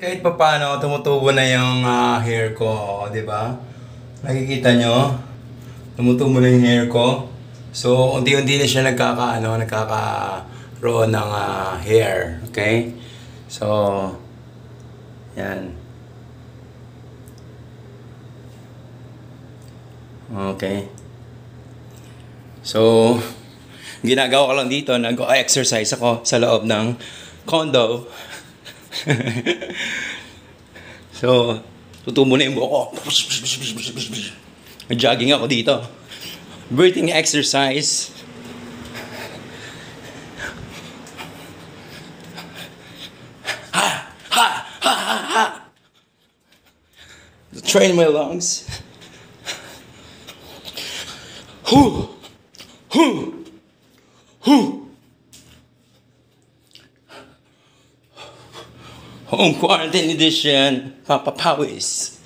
Kahit pa paano, tumutubo na yung ah, hair ko, di ba? Nakikita nyo? Tumutubo na yung hair ko. So, unti-unti na siya nagkaka, ano, nagkakaroon ng ah, hair. Okay? So, yan. Okay. So, ginagawa ko lang dito, nag-exercise ako sa loob ng condo. so, tutubo na yung buhok ko. Nag-jogging ako dito. Breathing exercise. Ha! Ha! Ha! Ha! Train my lungs. Whew! Whew! Whew! Home quarantine edition, Papa Powis.